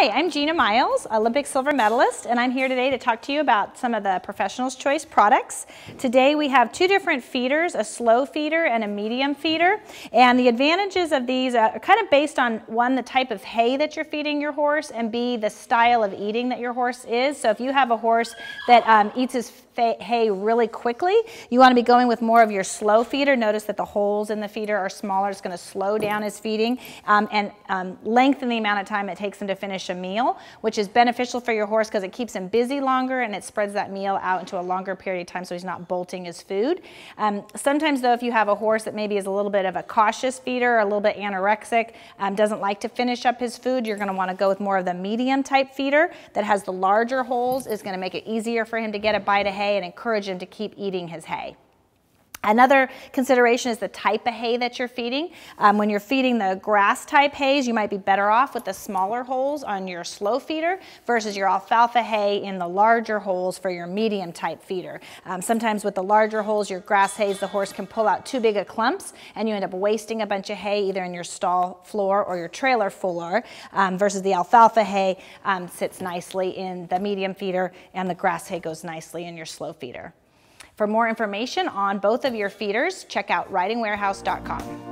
Hi, I'm Gina Miles, Olympic silver medalist, and I'm here today to talk to you about some of the Professional's Choice products. Today we have two different feeders, a slow feeder and a medium feeder, and the advantages of these are kind of based on one, the type of hay that you're feeding your horse, and B, the style of eating that your horse is. So if you have a horse that um, eats his hay really quickly, you want to be going with more of your slow feeder. Notice that the holes in the feeder are smaller. It's going to slow down his feeding um, and um, lengthen the amount of time it takes him to finish a meal, which is beneficial for your horse because it keeps him busy longer and it spreads that meal out into a longer period of time so he's not bolting his food. Um, sometimes though, if you have a horse that maybe is a little bit of a cautious feeder, a little bit anorexic, um, doesn't like to finish up his food, you're going to want to go with more of the medium type feeder that has the larger holes, is going to make it easier for him to get a bite of hay hay and encourage him to keep eating his hay. Another consideration is the type of hay that you're feeding. Um, when you're feeding the grass type hays, you might be better off with the smaller holes on your slow feeder versus your alfalfa hay in the larger holes for your medium type feeder. Um, sometimes with the larger holes, your grass hays, the horse can pull out too big of clumps and you end up wasting a bunch of hay either in your stall floor or your trailer floor um, versus the alfalfa hay um, sits nicely in the medium feeder and the grass hay goes nicely in your slow feeder. For more information on both of your feeders, check out ridingwarehouse.com.